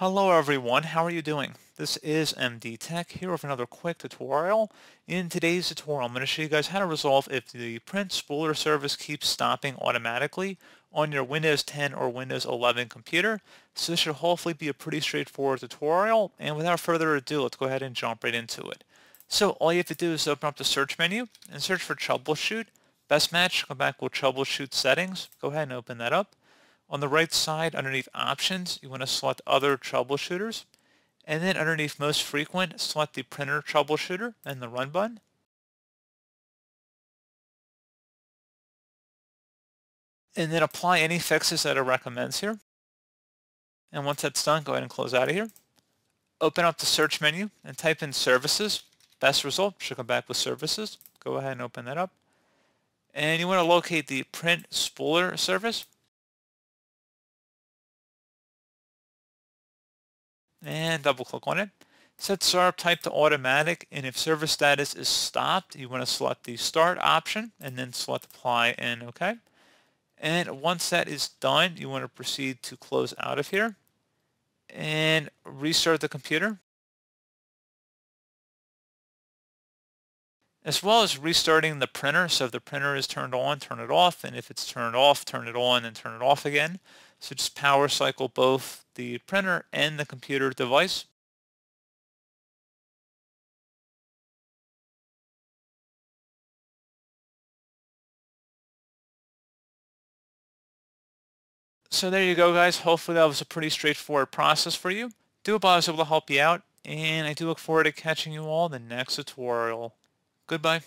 Hello everyone, how are you doing? This is MD Tech here with another quick tutorial. In today's tutorial, I'm going to show you guys how to resolve if the print spooler service keeps stopping automatically on your Windows 10 or Windows 11 computer. So this should hopefully be a pretty straightforward tutorial, and without further ado, let's go ahead and jump right into it. So all you have to do is open up the search menu and search for troubleshoot. Best match, go back with troubleshoot settings. Go ahead and open that up. On the right side, underneath Options, you want to select Other Troubleshooters. And then underneath Most Frequent, select the Printer Troubleshooter and the Run button. And then apply any fixes that it recommends here. And once that's done, go ahead and close out of here. Open up the search menu and type in Services. Best result should come back with Services. Go ahead and open that up. And you want to locate the Print Spooler service. And double click on it. Set startup type to automatic and if service status is stopped you want to select the start option and then select apply and OK. And once that is done you want to proceed to close out of here and restart the computer. As well as restarting the printer so if the printer is turned on turn it off and if it's turned off turn it on and turn it off again. So just power cycle both the printer and the computer device. So there you go guys. Hopefully that was a pretty straightforward process for you. Do hope I was able to help you out and I do look forward to catching you all in the next tutorial. Goodbye.